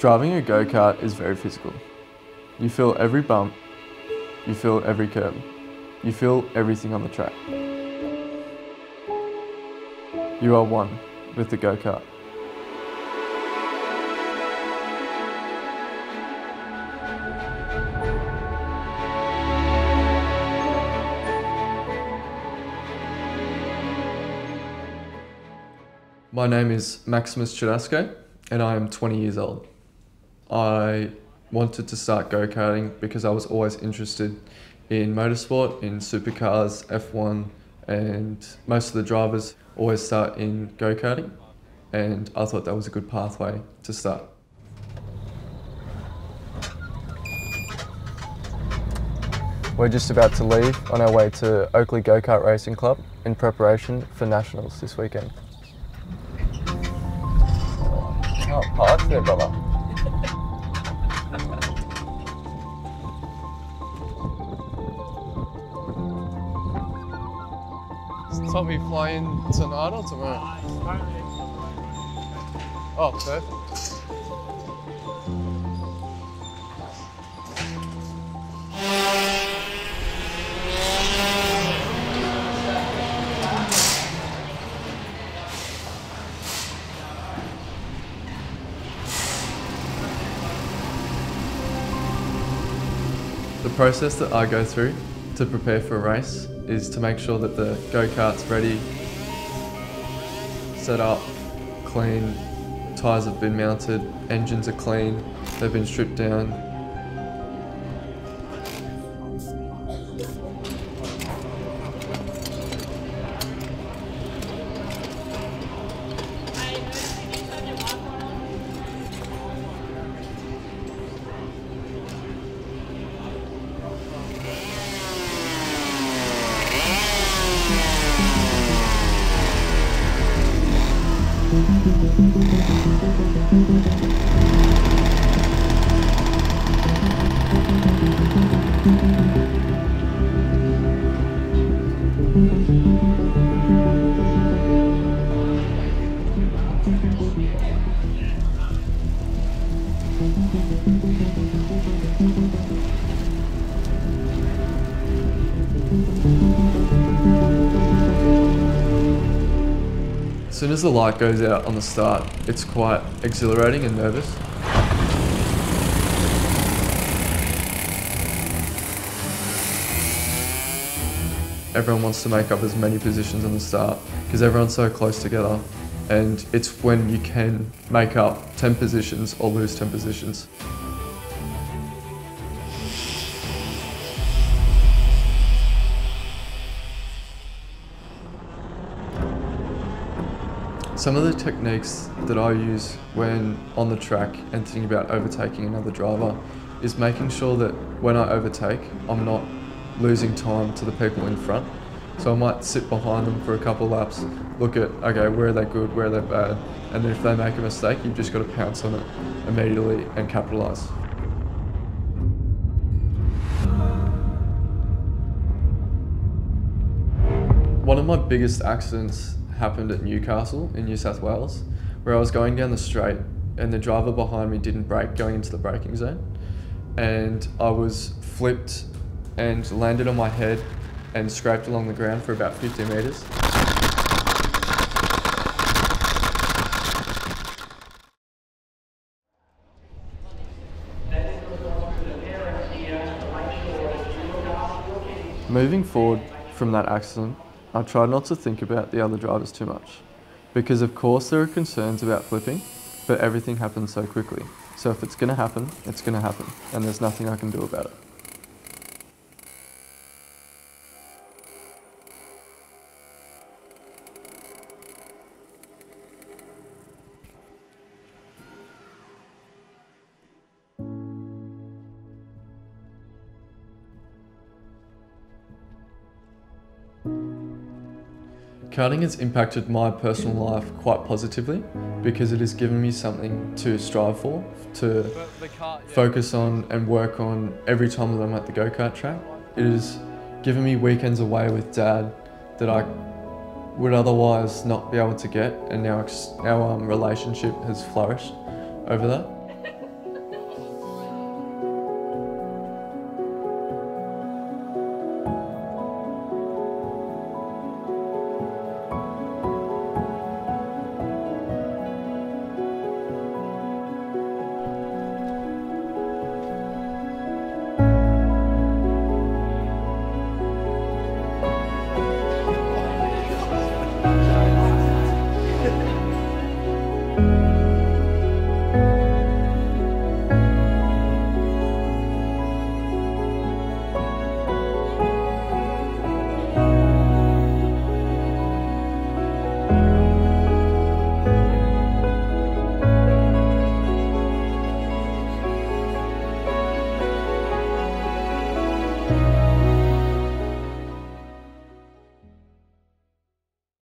Driving a go-kart is very physical. You feel every bump, you feel every curb, you feel everything on the track. You are one with the go-kart. My name is Maximus Chudasco and I am 20 years old. I wanted to start go-karting because I was always interested in motorsport, in supercars, F1, and most of the drivers always start in go-karting and I thought that was a good pathway to start. We're just about to leave on our way to Oakleigh Go-Kart Racing Club in preparation for Nationals this weekend. Oh, parts there, brother. Tommy flying tonight or tomorrow? Oh, perfect. The process that I go through to prepare for a race is to make sure that the go-kart's ready, set up, clean, tyres have been mounted, engines are clean, they've been stripped down. As soon as the light goes out on the start, it's quite exhilarating and nervous. Everyone wants to make up as many positions on the start because everyone's so close together and it's when you can make up 10 positions or lose 10 positions. Some of the techniques that I use when on the track and thinking about overtaking another driver is making sure that when I overtake, I'm not losing time to the people in front. So I might sit behind them for a couple laps, look at, okay, where are they good, where are they bad, and then if they make a mistake, you've just got to pounce on it immediately and capitalise. One of my biggest accidents happened at Newcastle in New South Wales, where I was going down the straight and the driver behind me didn't brake going into the braking zone. And I was flipped and landed on my head and scraped along the ground for about 50 metres. Moving forward from that accident, I try not to think about the other drivers too much. Because of course there are concerns about flipping, but everything happens so quickly. So if it's going to happen, it's going to happen, and there's nothing I can do about it. Karting has impacted my personal life quite positively because it has given me something to strive for, to focus on and work on every time that I'm at the go-kart track. It has given me weekends away with dad that I would otherwise not be able to get and now our um, relationship has flourished over that.